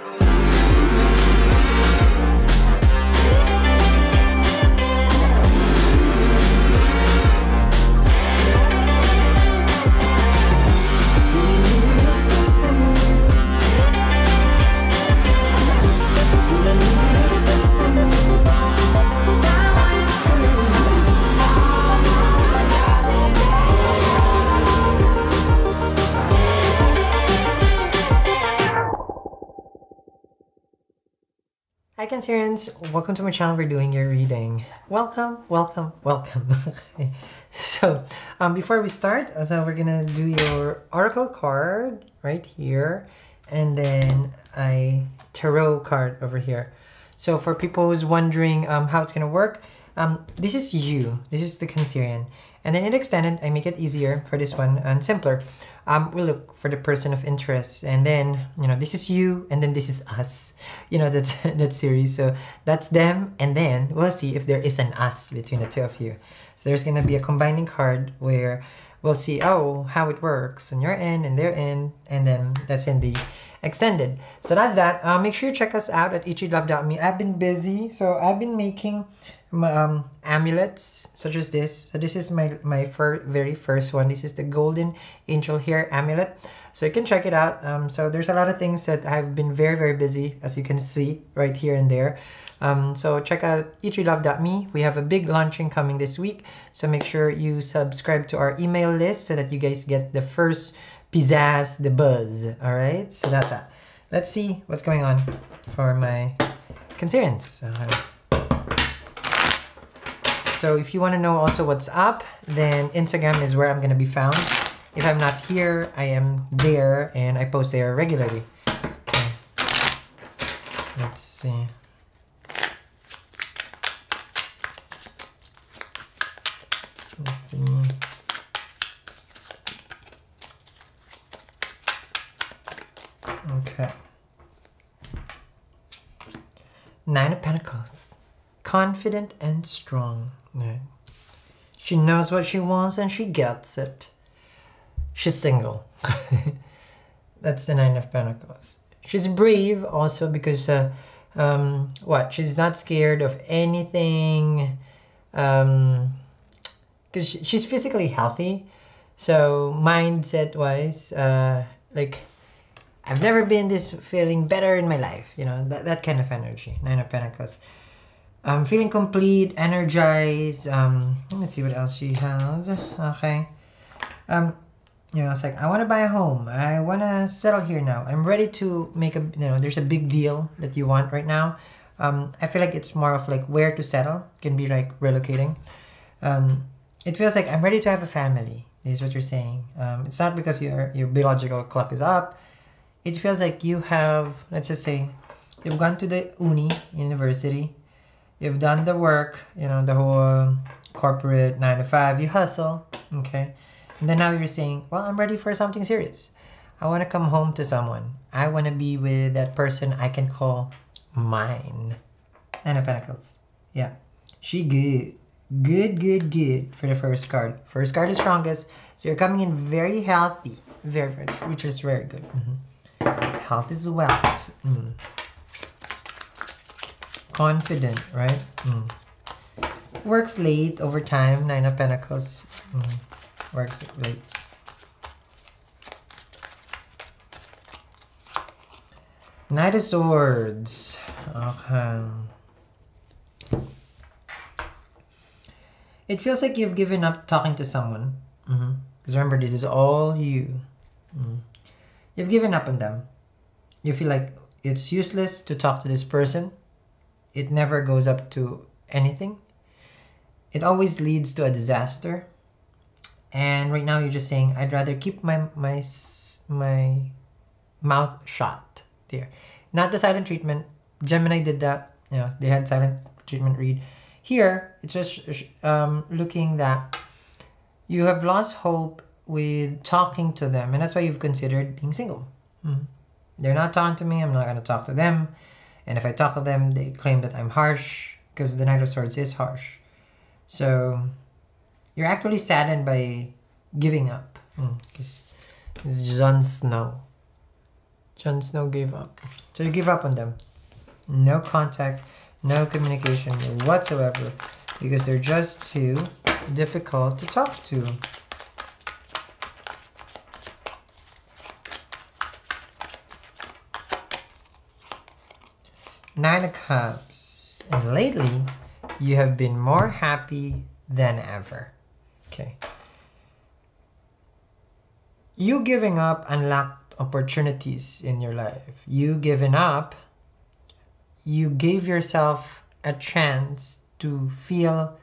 you Hi Cancerians, welcome to my channel. We're doing your reading. Welcome, welcome, welcome. so, um, before we start, so we're gonna do your oracle card right here, and then a tarot card over here. So for people who's wondering um, how it's gonna work, um, this is you. This is the Cancerian, and then it extended. I make it easier for this one and simpler. Um, we look for the person of interest. And then you know this is you and then this is us. You know that that series. So that's them. And then we'll see if there is an us between the two of you. So there's gonna be a combining card where we'll see oh how it works on your end and their end. And then that's in the extended. So that's that. Uh, make sure you check us out at eatreadlove.me i've been busy. So i've been making um, amulets such as this. So this is my, my fir very first one. This is the Golden Angel Hair Amulet. So you can check it out. Um, so there's a lot of things that I've been very, very busy, as you can see right here and there. Um, so check out eatreadlove.me. We have a big launching coming this week. So make sure you subscribe to our email list so that you guys get the first pizzazz, the buzz. All right, so that's that. Let's see what's going on for my concerns. Uh, so if you want to know also what's up, then Instagram is where I'm going to be found. If I'm not here, I am there and I post there regularly. Okay. Let's see. Let's see. Okay. Nine of Pentacles. Confident and strong. She knows what she wants and she gets it. She's single. That's the Nine of Pentacles. She's brave also because, uh, um, what? She's not scared of anything. Um, because she's physically healthy. So mindset wise, uh, like I've never been this feeling better in my life. You know that that kind of energy. Nine of Pentacles. I'm feeling complete, energized. Um, let me see what else she has. Okay. Um, you know, it's like I want to buy a home. I want to settle here now. I'm ready to make a. You know, there's a big deal that you want right now. Um, I feel like it's more of like where to settle. Can be like relocating. Um, it feels like I'm ready to have a family. This is what you're saying. Um, it's not because your your biological clock is up. It feels like you have. Let's just say, you've gone to the uni university you've done the work, you know, the whole corporate nine to five, you hustle, okay? And then now you're saying, well, I'm ready for something serious. I want to come home to someone. I want to be with that person I can call mine. Nine of Pentacles. Yeah. She good. Good, good, good for the first card. First card is strongest. So you're coming in very healthy. Very, which is very good. Mm -hmm. Health is wealth. Mm confident, right? Mm. Works late over time. Nine of Pentacles. Mm. Works late. Knight of Swords. Okay. It feels like you've given up talking to someone. Because mm -hmm. remember, this is all you. Mm. You've given up on them. You feel like it's useless to talk to this person it never goes up to anything. It always leads to a disaster. And right now you're just saying, I'd rather keep my my my mouth shut there. Not the silent treatment. Gemini did that. You know, they had silent treatment read. Here, it's just um, looking that you have lost hope with talking to them, and that's why you've considered being single. Mm. They're not talking to me. I'm not gonna talk to them. And if I talk to them, they claim that I'm harsh because the Knight of Swords is harsh. So you're actually saddened by giving up. Mm, it's Jon Snow. Jon Snow gave up. So you give up on them. No contact, no communication whatsoever because they're just too difficult to talk to. Nine of Cups. And lately, you have been more happy than ever. Okay. You giving up unlocked opportunities in your life. You giving up, you gave yourself a chance to feel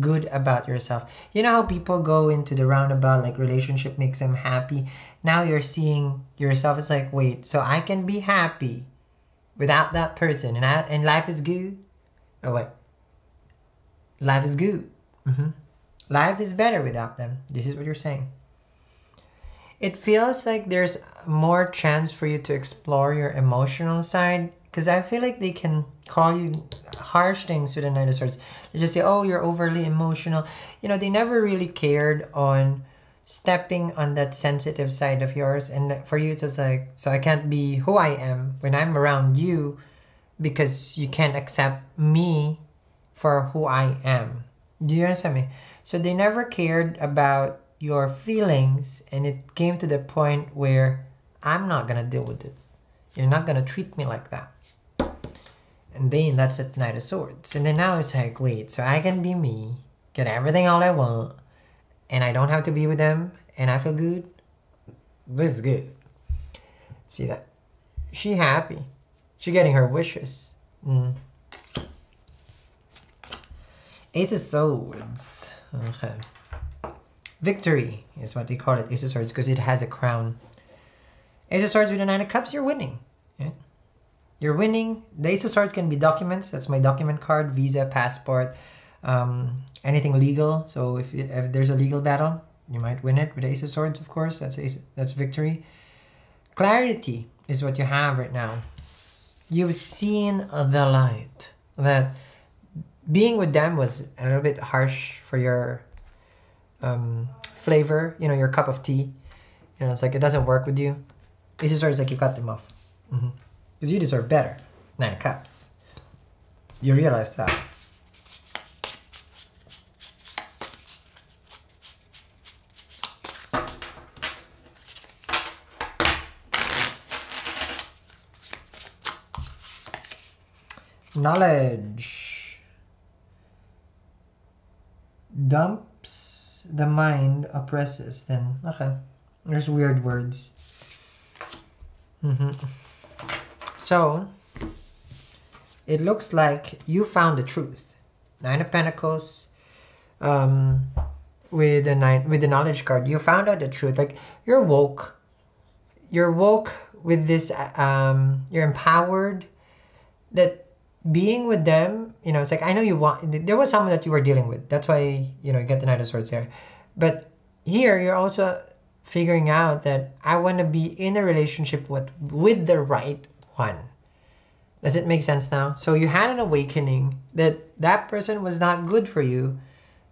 good about yourself. You know how people go into the roundabout, like relationship makes them happy. Now you're seeing yourself. It's like, wait, so I can be happy without that person, and I, and life is good. Oh wait, life is good. Mm-hmm. Life is better without them. This is what you're saying. It feels like there's more chance for you to explore your emotional side because I feel like they can call you harsh things with the Knight of Swords. They just say, "Oh, you're overly emotional." You know, they never really cared on stepping on that sensitive side of yours and for you it's just like so i can't be who i am when i'm around you because you can't accept me for who i am. Do you understand me? So they never cared about your feelings and it came to the point where i'm not gonna deal with it. You're not gonna treat me like that. And then that's at knight of swords. And then now it's like wait so i can be me get everything all i want and I don't have to be with them and I feel good, this is good. See that? She happy. She getting her wishes. Mm. Ace of Swords. Okay. Victory is what they call it, Ace of Swords, because it has a crown. Ace of Swords with a Nine of Cups, you're winning. Yeah? You're winning. The Ace of Swords can be documents. That's my document card, visa, passport, um, anything legal. So if, if there's a legal battle, you might win it with Ace of Swords, of course. That's ace, that's victory. Clarity is what you have right now. You've seen the light. That being with them was a little bit harsh for your um, flavor. You know, your cup of tea. You know, it's like it doesn't work with you. Ace of Swords like you cut them off. Because mm -hmm. you deserve better. Nine of Cups. You realize that. Knowledge dumps the mind, oppresses. Then, okay. There's weird words. Mm -hmm. So, it looks like you found the truth. Nine of Pentacles, um, with the nine with the knowledge card, you found out the truth. Like you're woke. You're woke with this. Um, you're empowered. That being with them, you know, it's like I know you want. There was someone that you were dealing with. That's why you know you get the Knight of Swords there. But here you're also figuring out that I want to be in a relationship with with the right one. Does it make sense now? So you had an awakening that that person was not good for you.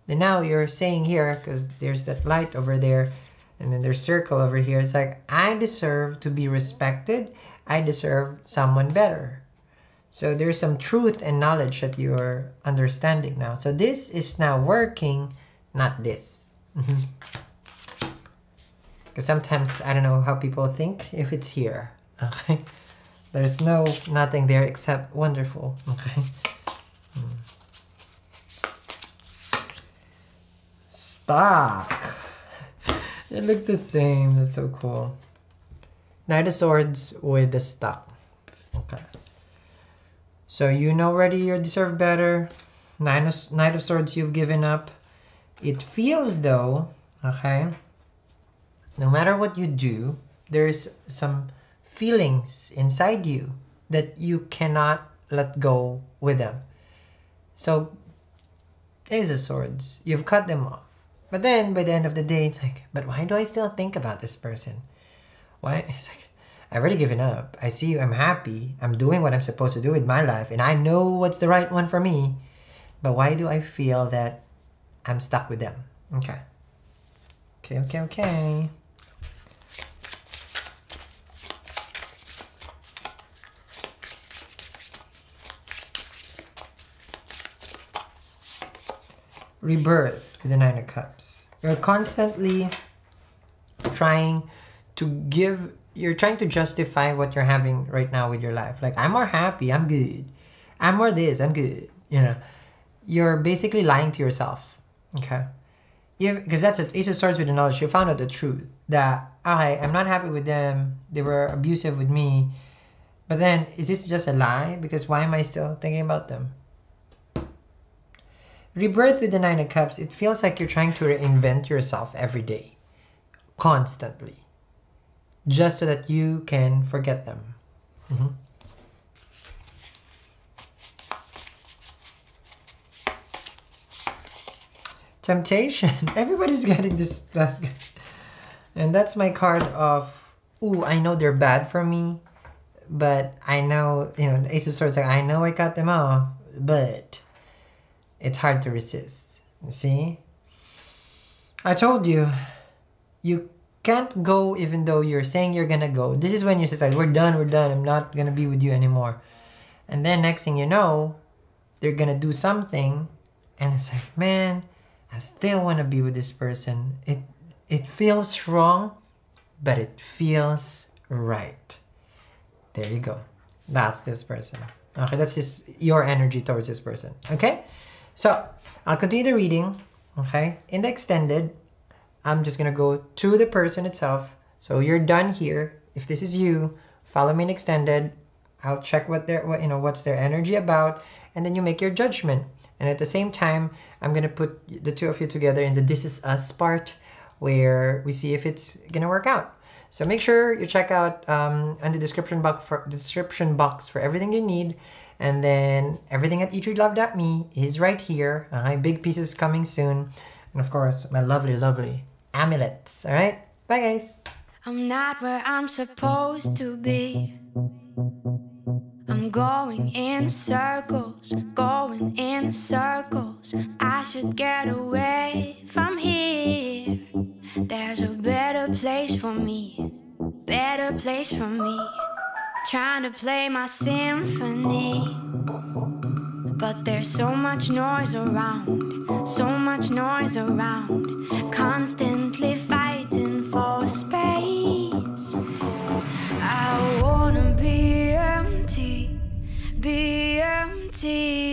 And now you're saying here, because there's that light over there, and then there's circle over here. It's like, I deserve to be respected. I deserve someone better. So there's some truth and knowledge that you're understanding now. So this is now working, not this. Because mm-hmm. sometimes I don't know how people think if it's here. Okay. There's no nothing there except wonderful. Okay. Hmm. Stock. it looks the same. That's so cool. Knight of Swords with the stock. Okay. So you know already you deserve better. Nine of, Knight of Swords you've given up. It feels though, okay, no matter what you do, there's some feelings inside you that you cannot let go with them. So, Ace of Swords, you've cut them off. But then by the end of the day, it's like, but why do I still think about this person? Why? It's like, I've already given up. I see I'm happy. I'm doing what I'm supposed to do with my life, and I know what's the right one for me. But why do I feel that I'm stuck with them? Okay. Okay, okay, okay. Rebirth with the Nine of Cups. You're constantly trying to give you're trying to justify what you're having right now with your life. Like, I'm more happy, I'm good. I'm more this, I'm good. You know, you're basically lying to yourself. Okay. Because that's an Ace of Swords with the knowledge. You found out the truth that, okay, I'm not happy with them. They were abusive with me. But then, is this just a lie? Because why am I still thinking about them? Rebirth with the Nine of Cups, it feels like you're trying to reinvent yourself every day, constantly, just so that you can forget them. Mm-hmm. Temptation. Everybody's getting this And that's my card of, ooh, I know they're bad for me, but I know, you know, the Ace of Swords, like, I know I cut them off, but it's hard to resist. See? I told you, you can't go even though you're saying you're gonna go. This is when you say, we're done, we're done, I'm not gonna be with you anymore. And then next thing you know, they're gonna do something, and it's like, man, I still wanna be with this person. It it feels wrong, but it feels right. There you go. That's this person. Okay, that's just your energy towards this person. Okay? So I'll continue the reading. Okay, in the extended, I'm just gonna go to the person itself. So you're done here. If this is you, follow me in extended. I'll check what their what you know what's their energy about, and then you make your judgment. And at the same time, I'm gonna put the two of you together in the "This Is Us" part, where we see if it's gonna work out. So make sure you check out um, on the description box for description box for everything you need. And then everything at eatreadlove.me is right here. Uh, big pieces coming soon. And of course, my lovely, lovely amulets. All right? Bye, guys. I'm not where I'm supposed to be. I'm going in circles, going in circles. I should get away from here. There's a better place for me, better place for me trying to play my symphony. But there's so much noise around, so much noise around, constantly fighting for space. I wanna be empty, be empty.